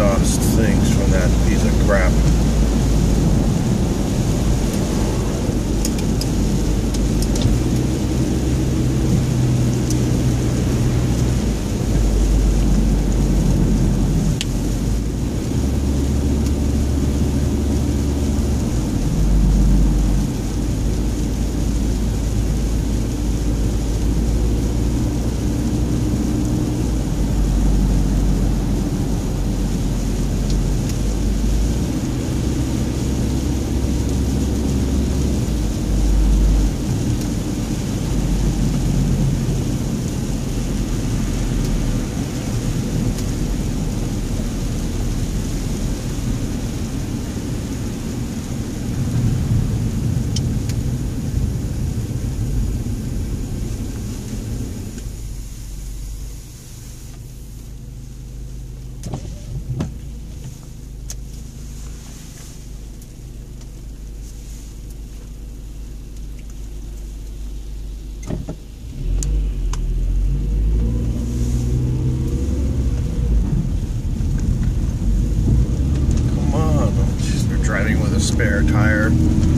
exhaust things from that piece of crap. Spare tire.